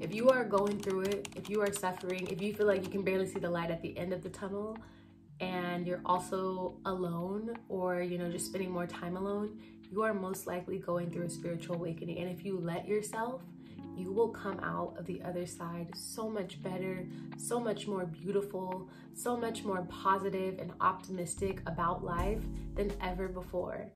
If you are going through it, if you are suffering, if you feel like you can barely see the light at the end of the tunnel, and you're also alone or you know just spending more time alone you are most likely going through a spiritual awakening and if you let yourself you will come out of the other side so much better, so much more beautiful, so much more positive and optimistic about life than ever before.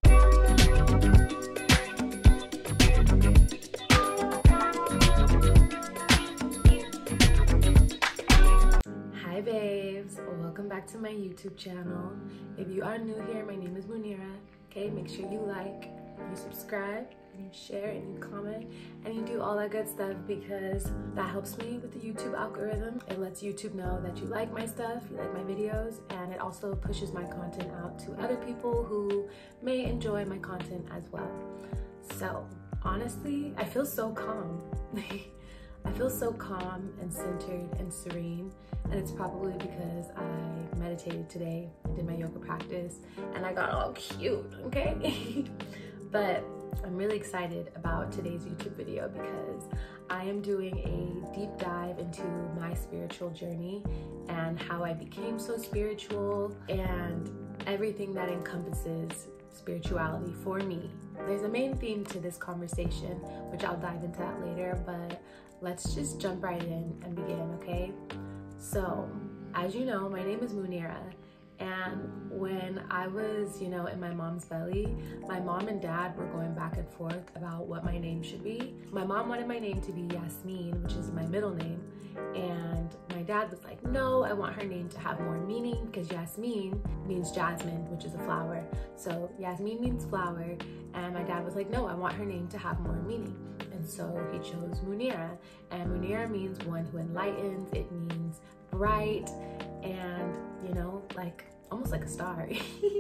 Babes, welcome back to my YouTube channel. If you are new here, my name is Munirah. Okay, make sure you like, you subscribe, and you share and you comment and you do all that good stuff because that helps me with the YouTube algorithm. It lets YouTube know that you like my stuff, you like my videos, and it also pushes my content out to other people who may enjoy my content as well. So honestly, I feel so calm. I feel so calm and centered and serene and it's probably because I meditated today, did my yoga practice and I got all cute, okay? but I'm really excited about today's YouTube video because I am doing a deep dive into my spiritual journey and how I became so spiritual and everything that encompasses spirituality for me. There's a main theme to this conversation, which I'll dive into that later, but let's just jump right in and begin, okay? So, as you know, my name is Munirah and when I was, you know, in my mom's belly, my mom and dad were going back and forth about what my name should be. My mom wanted my name to be Yasmeen, which is my middle name. And my dad was like, no, I want her name to have more meaning because Yasmeen means jasmine, which is a flower. So Yasmeen means flower. And my dad was like, no, I want her name to have more meaning. And so he chose Munirah. And Munirah means one who enlightens, it means bright, and you know, like almost like a star,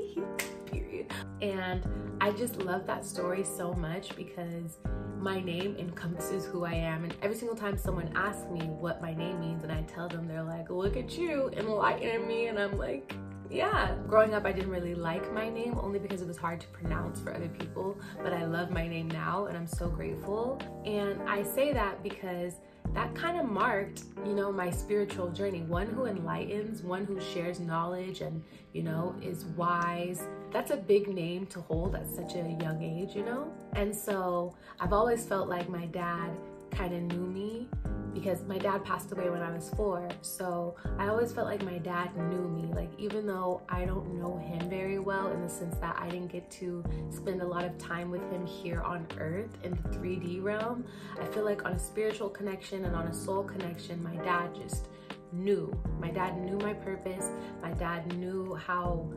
period. And I just love that story so much because my name encompasses who I am. And every single time someone asks me what my name means and I tell them, they're like, look at you, enlightening me. And I'm like, yeah. Growing up, I didn't really like my name only because it was hard to pronounce for other people, but I love my name now and I'm so grateful. And I say that because that kind of marked, you know, my spiritual journey. One who enlightens, one who shares knowledge and, you know, is wise. That's a big name to hold at such a young age, you know? And so I've always felt like my dad kind of knew me because my dad passed away when I was four. So I always felt like my dad knew me. Like even though I don't know him very well in the sense that I didn't get to spend a lot of time with him here on earth in the 3D realm, I feel like on a spiritual connection and on a soul connection, my dad just knew. My dad knew my purpose. My dad knew how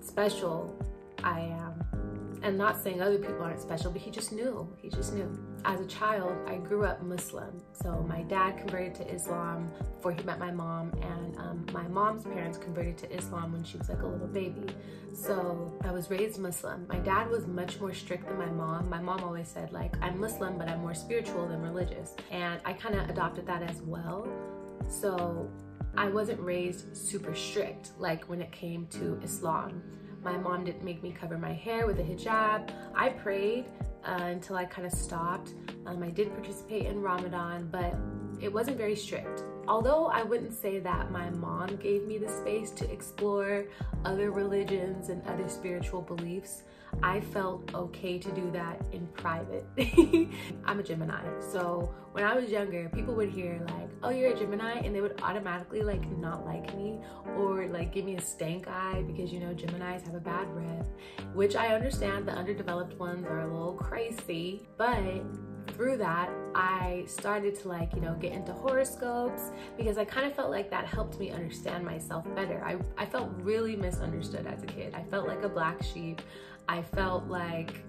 special I am and not saying other people aren't special, but he just knew. He just knew. As a child, I grew up Muslim. So my dad converted to Islam before he met my mom, and um, my mom's parents converted to Islam when she was like a little baby. So I was raised Muslim. My dad was much more strict than my mom. My mom always said, like, I'm Muslim, but I'm more spiritual than religious. And I kind of adopted that as well. So I wasn't raised super strict, like when it came to Islam. My mom didn't make me cover my hair with a hijab. I prayed uh, until I kind of stopped. Um, I did participate in Ramadan, but it wasn't very strict. Although I wouldn't say that my mom gave me the space to explore other religions and other spiritual beliefs, I felt okay to do that in private. I'm a Gemini, so when I was younger, people would hear like, oh, you're a Gemini, and they would automatically like not like me or like give me a stank eye because you know, Geminis have a bad rep, which I understand the underdeveloped ones are a little crazy, but through that, I started to like, you know, get into horoscopes because I kind of felt like that helped me understand myself better. I, I felt really misunderstood as a kid. I felt like a black sheep. I felt like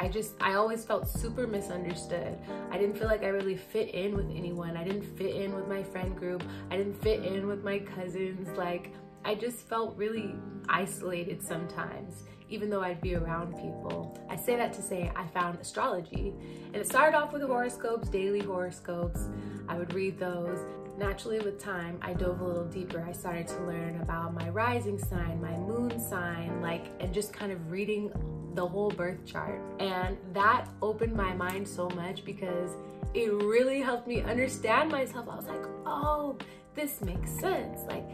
I just, I always felt super misunderstood. I didn't feel like I really fit in with anyone. I didn't fit in with my friend group. I didn't fit in with my cousins. Like, I just felt really isolated sometimes, even though I'd be around people. I say that to say I found astrology. And it started off with horoscopes, daily horoscopes. I would read those. Naturally, with time, I dove a little deeper. I started to learn about my rising sign, my moon sign, like, and just kind of reading the whole birth chart. And that opened my mind so much because it really helped me understand myself. I was like, oh, this makes sense. Like,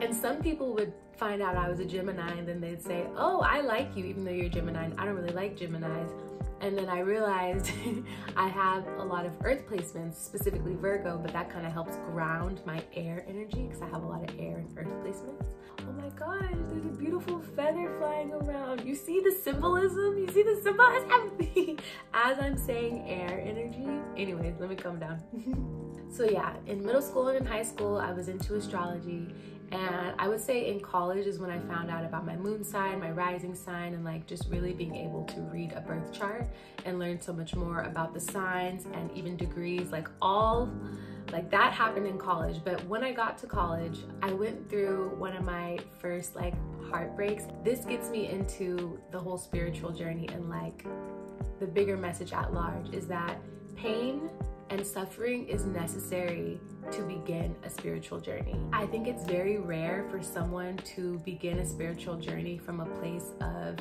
and some people would find out I was a Gemini and then they'd say, oh, I like you, even though you're a Gemini. I don't really like Geminis. And then I realized I have a lot of earth placements, specifically Virgo, but that kind of helps ground my air energy because I have a lot of air and earth placements. Oh my gosh, there's a beautiful feather flying around. You see the symbolism? You see the symbolism? As I'm saying air energy. Anyways, let me calm down. so yeah, in middle school and in high school, I was into astrology and I would say in college is when I found out about my moon sign, my rising sign, and like just really being able to read a birth chart and learn so much more about the signs and even degrees, like all like that happened in college. But when I got to college, I went through one of my first like heartbreaks. This gets me into the whole spiritual journey and like the bigger message at large is that pain and suffering is necessary to begin a spiritual journey. I think it's very rare for someone to begin a spiritual journey from a place of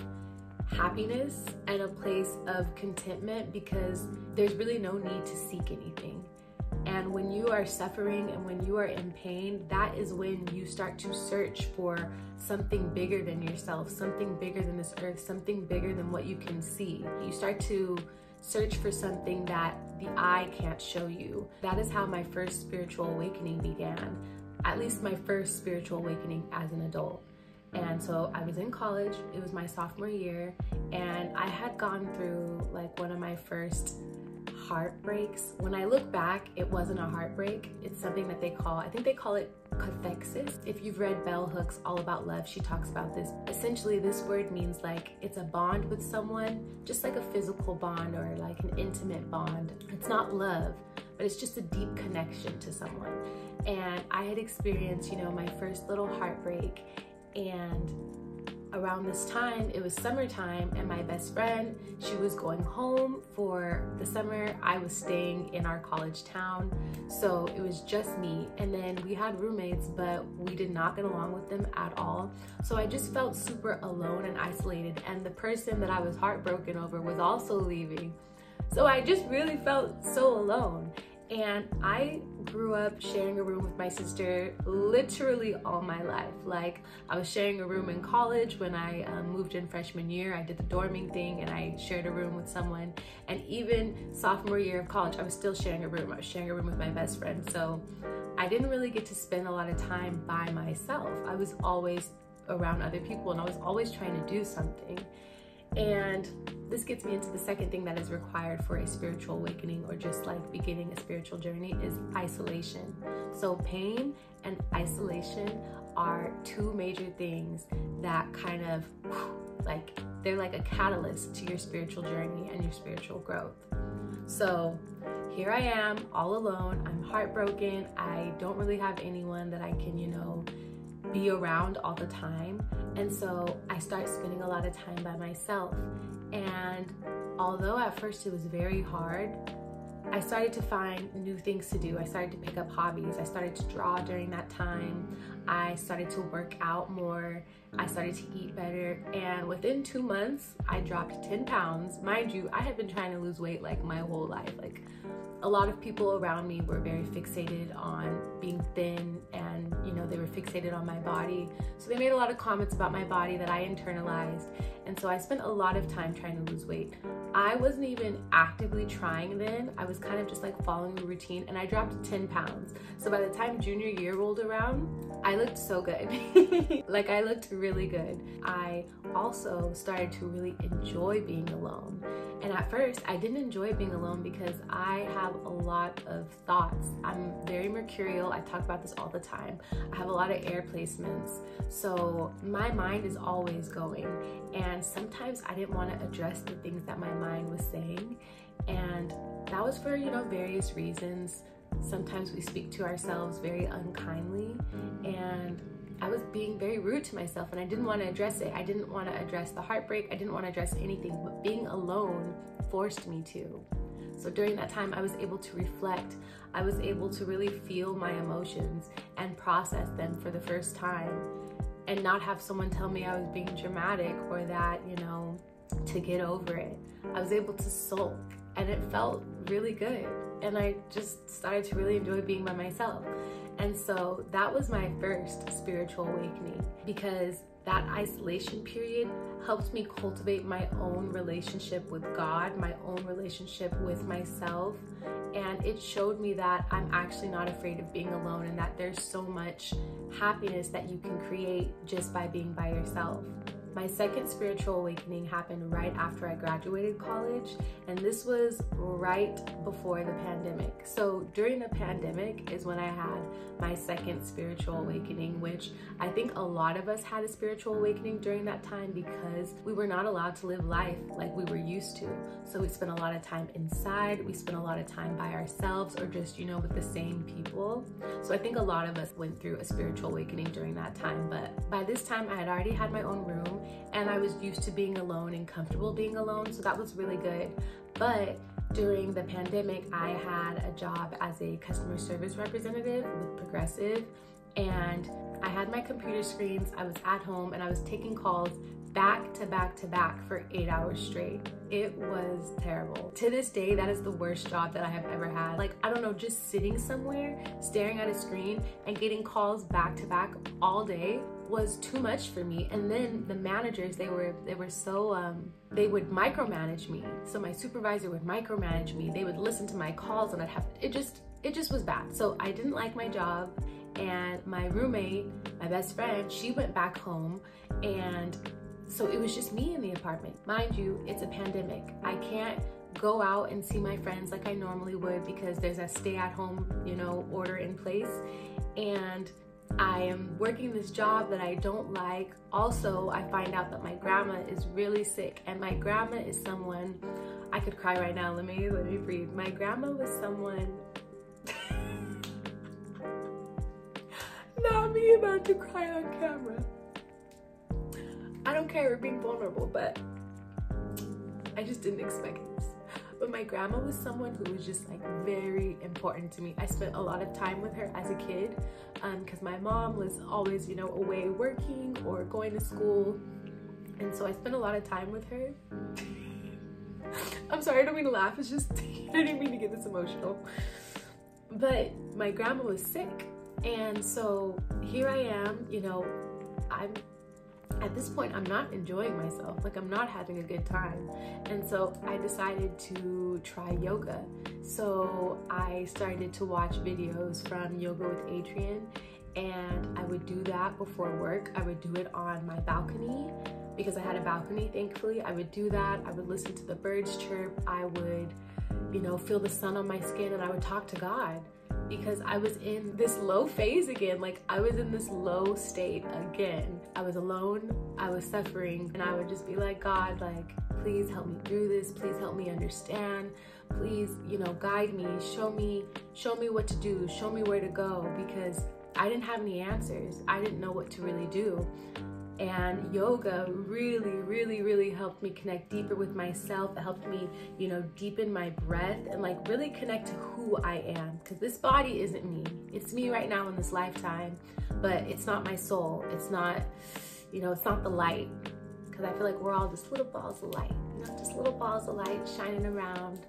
happiness and a place of contentment because there's really no need to seek anything. And when you are suffering and when you are in pain, that is when you start to search for something bigger than yourself, something bigger than this earth, something bigger than what you can see. You start to search for something that the eye can't show you. That is how my first spiritual awakening began, at least my first spiritual awakening as an adult. And so I was in college, it was my sophomore year, and I had gone through like one of my first heartbreaks. When I look back, it wasn't a heartbreak. It's something that they call, I think they call it cathexis. If you've read Bell Hooks All About Love, she talks about this. Essentially, this word means like it's a bond with someone, just like a physical bond or like an intimate bond. It's not love, but it's just a deep connection to someone. And I had experienced, you know, my first little heartbreak and around this time, it was summertime, and my best friend, she was going home for the summer. I was staying in our college town, so it was just me. And then we had roommates, but we did not get along with them at all. So I just felt super alone and isolated. And the person that I was heartbroken over was also leaving. So I just really felt so alone. And I grew up sharing a room with my sister literally all my life. Like, I was sharing a room in college when I um, moved in freshman year. I did the dorming thing and I shared a room with someone. And even sophomore year of college, I was still sharing a room. I was sharing a room with my best friend. So I didn't really get to spend a lot of time by myself. I was always around other people and I was always trying to do something. And this gets me into the second thing that is required for a spiritual awakening or just like beginning a spiritual journey is isolation. So pain and isolation are two major things that kind of like they're like a catalyst to your spiritual journey and your spiritual growth. So here I am all alone. I'm heartbroken. I don't really have anyone that I can, you know, be around all the time. And so I start spending a lot of time by myself. And although at first it was very hard, I started to find new things to do. I started to pick up hobbies. I started to draw during that time. I started to work out more. I started to eat better. And within two months, I dropped 10 pounds. Mind you, I had been trying to lose weight like my whole life. Like a lot of people around me were very fixated on being thin and you know they were fixated on my body so they made a lot of comments about my body that i internalized and so i spent a lot of time trying to lose weight i wasn't even actively trying then i was kind of just like following the routine and i dropped 10 pounds so by the time junior year rolled around i looked so good like i looked really good i also started to really enjoy being alone and at first, I didn't enjoy being alone because I have a lot of thoughts. I'm very mercurial. I talk about this all the time. I have a lot of air placements. So my mind is always going. And sometimes I didn't want to address the things that my mind was saying. And that was for, you know, various reasons. Sometimes we speak to ourselves very unkindly. And I was being very rude to myself and I didn't want to address it. I didn't want to address the heartbreak. I didn't want to address anything, but being alone forced me to. So during that time, I was able to reflect. I was able to really feel my emotions and process them for the first time and not have someone tell me I was being dramatic or that, you know, to get over it. I was able to sulk and it felt really good. and I just started to really enjoy being by myself. And so that was my first spiritual awakening because that isolation period helped me cultivate my own relationship with God, my own relationship with myself. And it showed me that I'm actually not afraid of being alone and that there's so much happiness that you can create just by being by yourself. My second spiritual awakening happened right after I graduated college, and this was right before the pandemic. So during the pandemic is when I had my second spiritual awakening, which I think a lot of us had a spiritual awakening during that time because we were not allowed to live life like we were used to. So we spent a lot of time inside, we spent a lot of time by ourselves or just, you know, with the same people. So I think a lot of us went through a spiritual awakening during that time, but by this time I had already had my own room and I was used to being alone and comfortable being alone, so that was really good. But during the pandemic, I had a job as a customer service representative with Progressive, and I had my computer screens, I was at home, and I was taking calls back to back to back for eight hours straight. It was terrible. To this day, that is the worst job that I have ever had. Like, I don't know, just sitting somewhere, staring at a screen, and getting calls back to back all day was too much for me. And then the managers, they were they were so um, they would micromanage me. So my supervisor would micromanage me. They would listen to my calls, and I'd have it just it just was bad. So I didn't like my job. And my roommate, my best friend, she went back home and so it was just me in the apartment. Mind you, it's a pandemic. I can't go out and see my friends like I normally would because there's a stay at home, you know, order in place. And I am working this job that I don't like. Also, I find out that my grandma is really sick and my grandma is someone I could cry right now. Let me let me breathe. My grandma was someone Not me about to cry on camera. I don't care, we're being vulnerable, but I just didn't expect this. But my grandma was someone who was just like very important to me. I spent a lot of time with her as a kid because um, my mom was always, you know, away working or going to school. And so I spent a lot of time with her. I'm sorry, I don't mean to laugh. It's just, I didn't mean to get this emotional. But my grandma was sick. And so here I am, you know, I'm at this point I'm not enjoying myself. Like I'm not having a good time. And so I decided to try yoga. So I started to watch videos from yoga with Adriene and I would do that before work. I would do it on my balcony because I had a balcony thankfully. I would do that. I would listen to the birds chirp. I would you know feel the sun on my skin and I would talk to God because I was in this low phase again. Like I was in this low state again. I was alone, I was suffering, and I would just be like, God, like, please help me through this. Please help me understand. Please, you know, guide me, show me, show me what to do, show me where to go because I didn't have any answers. I didn't know what to really do. And yoga really, really, really helped me connect deeper with myself. It helped me, you know, deepen my breath and like really connect to who I am. Because this body isn't me. It's me right now in this lifetime, but it's not my soul. It's not, you know, it's not the light. Because I feel like we're all just little balls of light, you know, just little balls of light shining around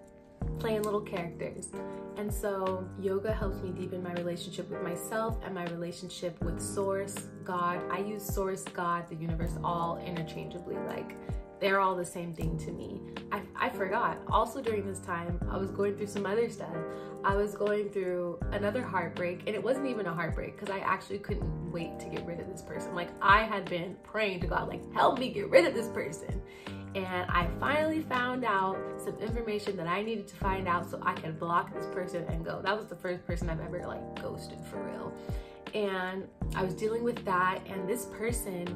playing little characters. And so yoga helps me deepen my relationship with myself and my relationship with source, God. I use source, God, the universe all interchangeably. Like they're all the same thing to me. I, I forgot. Also during this time, I was going through some other stuff. I was going through another heartbreak and it wasn't even a heartbreak because I actually couldn't wait to get rid of this person. Like I had been praying to God, like help me get rid of this person and I finally found out some information that I needed to find out so I could block this person and go. That was the first person I've ever like ghosted for real. And I was dealing with that and this person,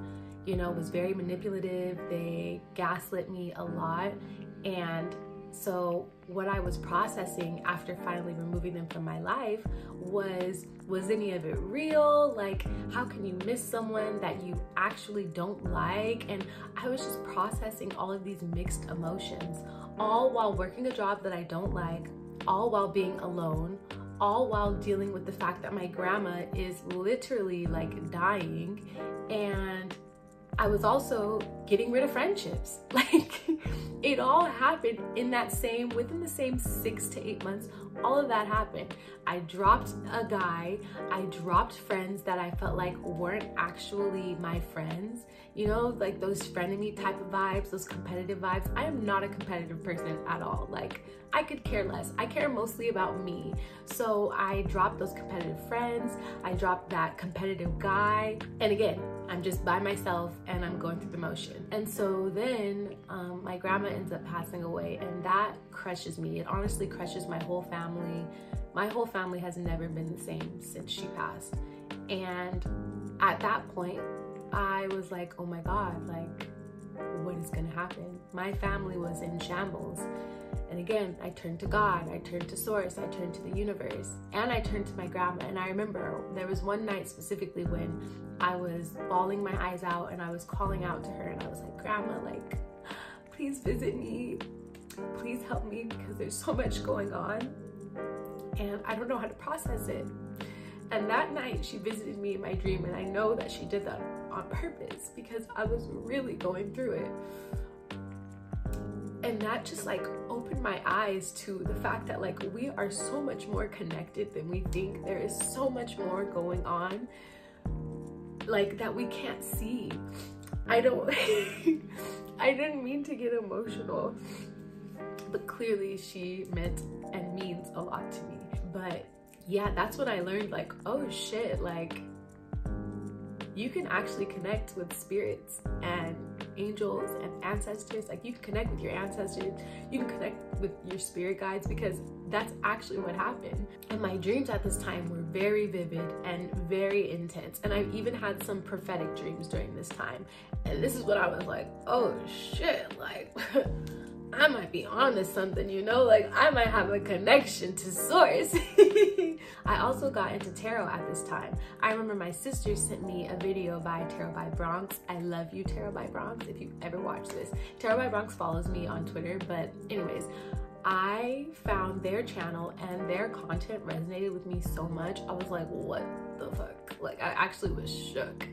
you know, was very manipulative. They gaslit me a lot and so what I was processing after finally removing them from my life was was any of it real? Like how can you miss someone that you actually don't like? And I was just processing all of these mixed emotions all while working a job that I don't like, all while being alone, all while dealing with the fact that my grandma is literally like dying and I was also getting rid of friendships. Like it all happened in that same, within the same six to eight months, all of that happened. I dropped a guy, I dropped friends that I felt like weren't actually my friends. You know, like those frenemy type of vibes, those competitive vibes. I am not a competitive person at all. Like I could care less. I care mostly about me. So I dropped those competitive friends. I dropped that competitive guy. And again, I'm just by myself and I'm going through the motion. And so then um, my grandma ends up passing away and that crushes me. It honestly crushes my whole family. My whole family has never been the same since she passed. And at that point, I was like, oh my God, like, what is gonna happen? My family was in shambles. And again, I turned to God, I turned to Source, I turned to the universe, and I turned to my grandma. And I remember there was one night specifically when I was bawling my eyes out and I was calling out to her and I was like, Grandma, like, please visit me. Please help me because there's so much going on and I don't know how to process it. And that night she visited me in my dream and I know that she did that on purpose because I was really going through it. And that just like opened my eyes to the fact that like we are so much more connected than we think. There is so much more going on like that we can't see. I don't I didn't mean to get emotional. But clearly she meant and means a lot to me. But yeah, that's what I learned like, oh shit, like you can actually connect with spirits and angels and ancestors. Like you can connect with your ancestors, you can connect with your spirit guides because that's actually what happened. And my dreams at this time were very vivid and very intense. And I've even had some prophetic dreams during this time. And this is what I was like, oh shit, like I might be on to something, you know, like I might have a connection to source. I also got into tarot at this time. I remember my sister sent me a video by Tarot by Bronx. I love you, Tarot by Bronx, if you ever watch this. Tarot by Bronx follows me on Twitter, but anyways, I found their channel and their content resonated with me so much. I was like, what the fuck? Like, I actually was shook.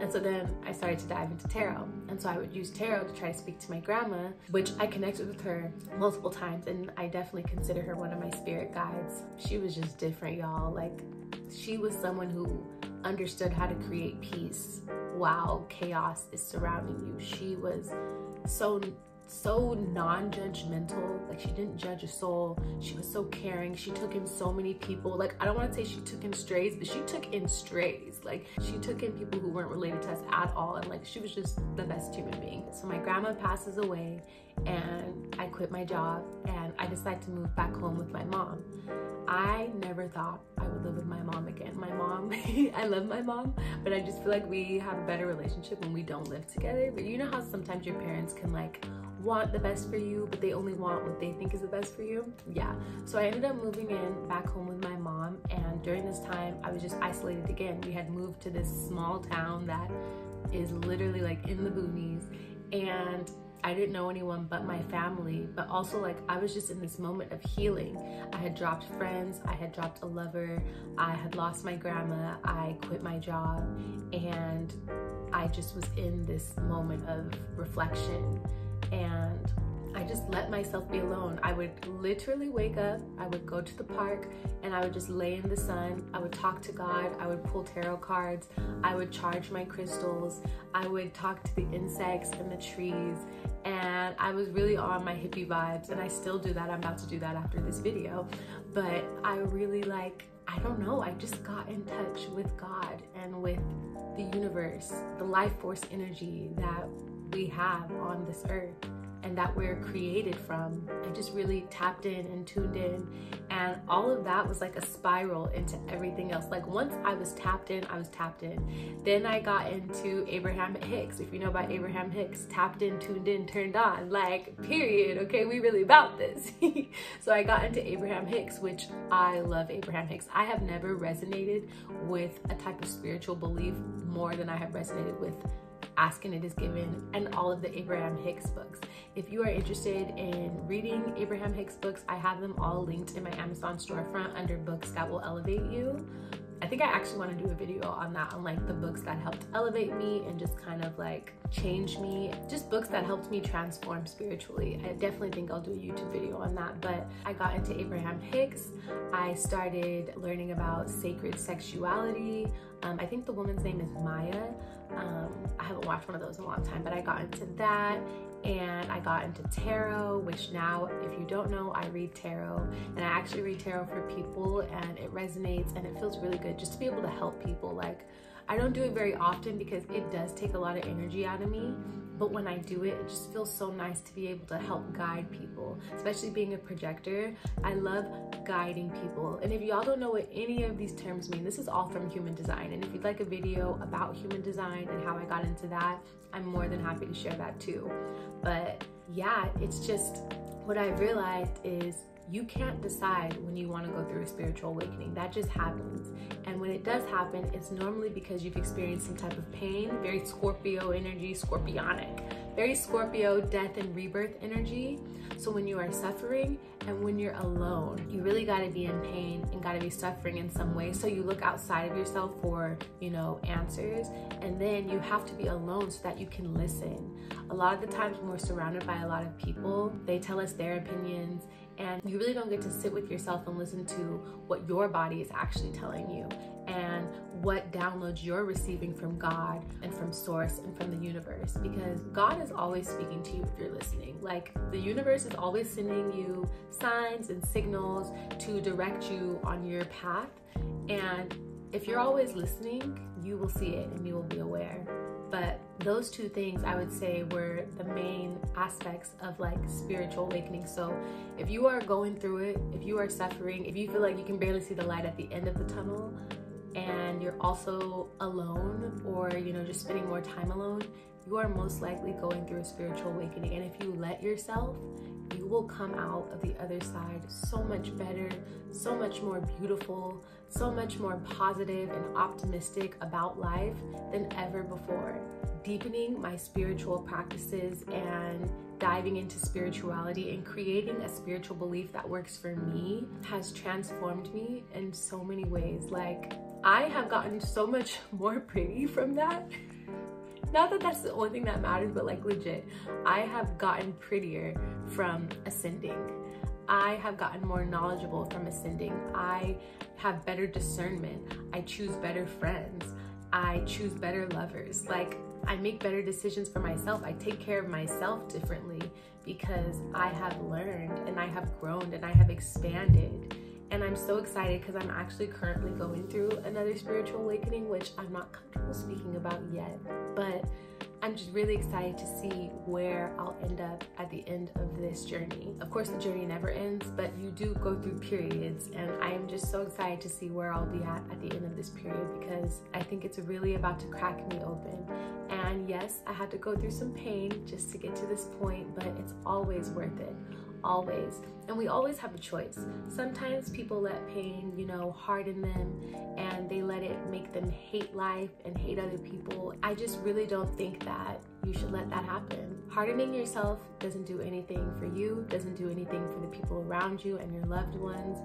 And so then I started to dive into tarot. And so I would use tarot to try to speak to my grandma, which I connected with her multiple times. And I definitely consider her one of my spirit guides. She was just different, y'all. Like, she was someone who understood how to create peace while chaos is surrounding you. She was so so non-judgmental. Like she didn't judge a soul. She was so caring. She took in so many people. Like i don't want to say she took in strays but she took in strays. Like she took in people who weren't related to us at all and like she was just the best human being. So my grandma passes away and i quit my job and i decide to move back home with my mom. I never thought I would live with my mom again. My mom, I love my mom, but I just feel like we have a better relationship when we don't live together. But you know how sometimes your parents can like want the best for you, but they only want what they think is the best for you. Yeah. So I ended up moving in back home with my mom. And during this time, I was just isolated again. We had moved to this small town that is literally like in the boonies. And I didn't know anyone but my family, but also like I was just in this moment of healing. I had dropped friends, I had dropped a lover, I had lost my grandma, I quit my job, and I just was in this moment of reflection and I just let myself be alone. I would literally wake up, I would go to the park, and I would just lay in the sun. I would talk to God, I would pull tarot cards, I would charge my crystals, I would talk to the insects and the trees, and I was really on my hippie vibes, and I still do that. I'm about to do that after this video, but I really like, I don't know, I just got in touch with God and with the universe, the life force energy that we have on this earth and that we're created from. I just really tapped in and tuned in. And all of that was like a spiral into everything else. Like once I was tapped in, I was tapped in. Then I got into Abraham Hicks. If you know about Abraham Hicks, tapped in, tuned in, turned on, like period. Okay, we really about this. so I got into Abraham Hicks, which I love Abraham Hicks. I have never resonated with a type of spiritual belief more than I have resonated with Ask and It Is Given, and all of the Abraham Hicks books. If you are interested in reading Abraham Hicks books, I have them all linked in my Amazon storefront under books that will elevate you. I think I actually want to do a video on that, on like the books that helped elevate me and just kind of like change me. Just books that helped me transform spiritually. I definitely think I'll do a YouTube video on that. But I got into Abraham Hicks. I started learning about sacred sexuality. Um, I think the woman's name is Maya. Um, I haven't watched one of those in a long time, but I got into that and I got into tarot, which now, if you don't know, I read tarot and I actually read tarot for people and it resonates and it feels really good just to be able to help people. Like, I don't do it very often because it does take a lot of energy out of me. But when I do it, it just feels so nice to be able to help guide people, especially being a projector. I love guiding people. And if y'all don't know what any of these terms mean, this is all from human design. And if you'd like a video about human design and how I got into that, I'm more than happy to share that too. But yeah, it's just what I realized is you can't decide when you want to go through a spiritual awakening. That just happens. And when it does happen, it's normally because you've experienced some type of pain, very Scorpio energy, scorpionic, very Scorpio death and rebirth energy. So when you are suffering and when you're alone, you really got to be in pain and got to be suffering in some way. So you look outside of yourself for, you know, answers. And then you have to be alone so that you can listen. A lot of the times when we're surrounded by a lot of people, they tell us their opinions and you really don't get to sit with yourself and listen to what your body is actually telling you and what downloads you're receiving from God and from source and from the universe because God is always speaking to you if you're listening. Like the universe is always sending you signs and signals to direct you on your path and if you're always listening, you will see it and you will be aware. But those two things I would say were the main aspects of like spiritual awakening. So if you are going through it, if you are suffering, if you feel like you can barely see the light at the end of the tunnel, and you're also alone or you know just spending more time alone, you are most likely going through a spiritual awakening. And if you let yourself, you will come out of the other side so much better, so much more beautiful, so much more positive and optimistic about life than ever before. Deepening my spiritual practices and diving into spirituality and creating a spiritual belief that works for me has transformed me in so many ways. Like, I have gotten so much more pretty from that. Not that that's the only thing that matters, but like legit, I have gotten prettier from ascending. I have gotten more knowledgeable from ascending. I have better discernment. I choose better friends. I choose better lovers. Like, I make better decisions for myself. I take care of myself differently because I have learned and I have grown and I have expanded. And I'm so excited because I'm actually currently going through another spiritual awakening, which I'm not comfortable speaking about yet. But I'm just really excited to see where I'll end up at the end of this journey. Of course, the journey never ends, but you do go through periods, and I am just so excited to see where I'll be at at the end of this period because I think it's really about to crack me open. And yes, I had to go through some pain just to get to this point, but it's always worth it always. And we always have a choice. Sometimes people let pain, you know, harden them and they let it make them hate life and hate other people. I just really don't think that you should let that happen. Hardening yourself doesn't do anything for you, doesn't do anything for the people around you and your loved ones.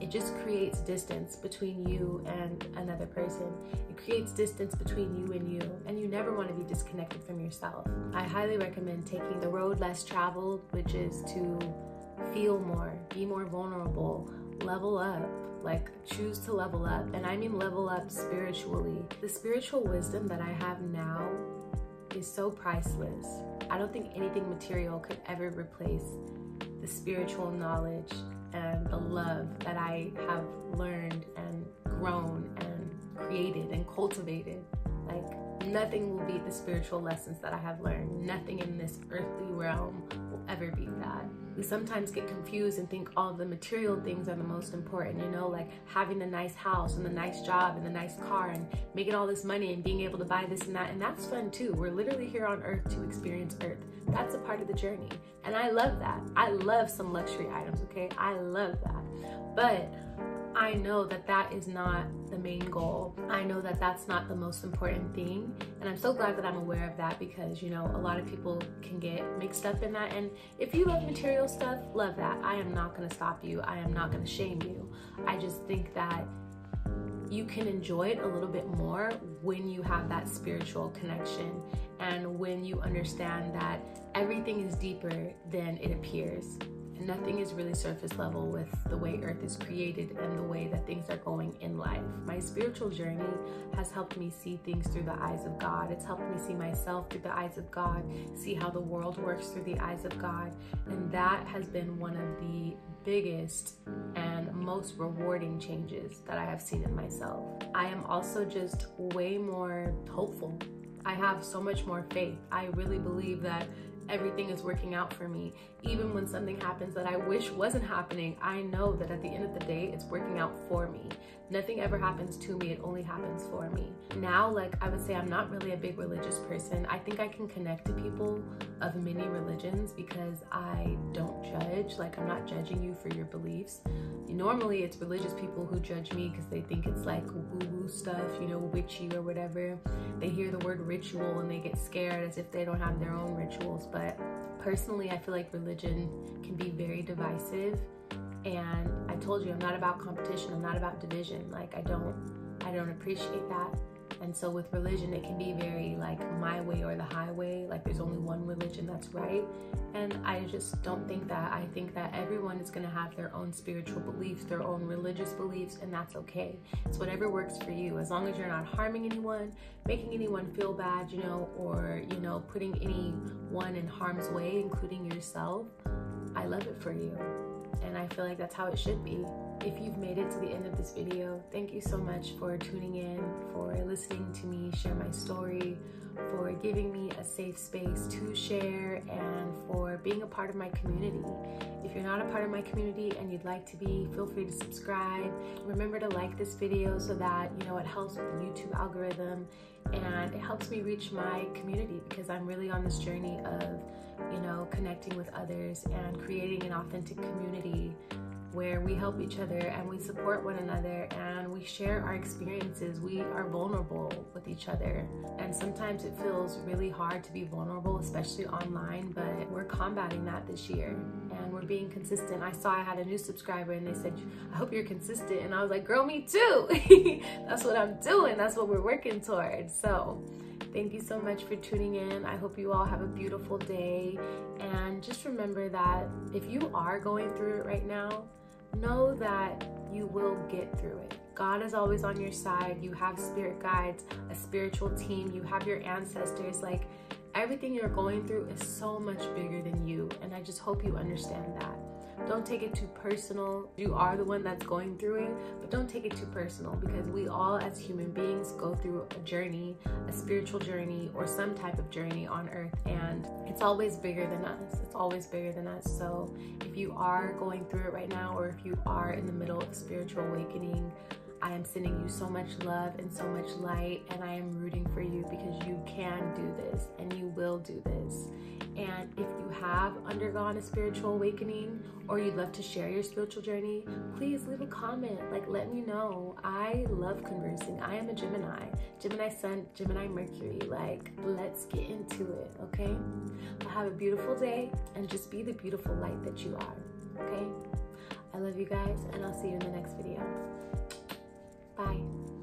It just creates distance between you and another person. It creates distance between you and you, and you never want to be disconnected from yourself. I highly recommend taking the road less traveled, which is to feel more, be more vulnerable, level up. Like, choose to level up. And I mean level up spiritually. The spiritual wisdom that I have now is so priceless. I don't think anything material could ever replace the spiritual knowledge and the love that I have learned and grown and created and cultivated. Like, nothing will beat the spiritual lessons that I have learned. Nothing in this earthly realm will ever beat that we sometimes get confused and think all the material things are the most important, you know, like having the nice house and the nice job and the nice car and making all this money and being able to buy this and that. And that's fun too. We're literally here on earth to experience earth. That's a part of the journey. And I love that. I love some luxury items, okay? I love that. But I know that that is not the main goal. I know that that's not the most important thing. And I'm so glad that I'm aware of that because, you know, a lot of people can get mixed up in that. And if you love material stuff, love that. I am not going to stop you. I am not going to shame you. I just think that you can enjoy it a little bit more when you have that spiritual connection and when you understand that everything is deeper than it appears nothing is really surface level with the way earth is created and the way that things are going in life. My spiritual journey has helped me see things through the eyes of God. It's helped me see myself through the eyes of God, see how the world works through the eyes of God. And that has been one of the biggest and most rewarding changes that I have seen in myself. I am also just way more hopeful. I have so much more faith. I really believe that everything is working out for me. Even when something happens that I wish wasn't happening, I know that at the end of the day, it's working out for me. Nothing ever happens to me, it only happens for me. Now, like I would say, I'm not really a big religious person. I think I can connect to people of many religions because I don't judge. Like, I'm not judging you for your beliefs. Normally, it's religious people who judge me because they think it's like woo woo stuff, you know, witchy or whatever. They hear the word ritual and they get scared as if they don't have their own rituals. But personally, I feel like religion can be very divisive and I told you I'm not about competition, I'm not about division. Like I don't I don't appreciate that. And so with religion it can be very like my way or the highway, like there's only one religion that's right. And I just don't think that. I think that everyone is going to have their own spiritual beliefs, their own religious beliefs, and that's okay. It's whatever works for you. As long as you're not harming anyone, making anyone feel bad, you know, or, you know, putting anyone in harm's way, including yourself, I love it for you and I feel like that's how it should be. If you've made it to the end of this video, thank you so much for tuning in, for listening to me share my story, for giving me a safe space to share, and for being a part of my community. If you're not a part of my community and you'd like to be, feel free to subscribe. Remember to like this video so that, you know, it helps with the YouTube algorithm and it helps me reach my community because I'm really on this journey of you know, connecting with others and creating an authentic community where we help each other and we support one another and we share our experiences. We are vulnerable with each other. And sometimes it feels really hard to be vulnerable, especially online, but we're combating that this year and we're being consistent. I saw I had a new subscriber and they said, I hope you're consistent. And I was like, girl, me too. That's what I'm doing. That's what we're working towards. So, Thank you so much for tuning in. I hope you all have a beautiful day. And just remember that if you are going through it right now, know that you will get through it. God is always on your side. You have spirit guides, a spiritual team, you have your ancestors. Like everything you're going through is so much bigger than you. And I just hope you understand that. Don't take it too personal. You are the one that's going through it, but don't take it too personal because we all, as human beings, go through a journey, a spiritual journey, or some type of journey on earth, and it's always bigger than us. It's always bigger than us. So if you are going through it right now, or if you are in the middle of spiritual awakening, I am sending you so much love and so much light, and I am rooting for you because you can do this and you will do this. And if you have undergone a spiritual awakening or you'd love to share your spiritual journey, please leave a comment. Like, let me know. I love conversing. I am a Gemini, Gemini Sun, Gemini Mercury. Like, let's get into it, okay? Well, have a beautiful day and just be the beautiful light that you are, okay? I love you guys, and I'll see you in the next video. Bye.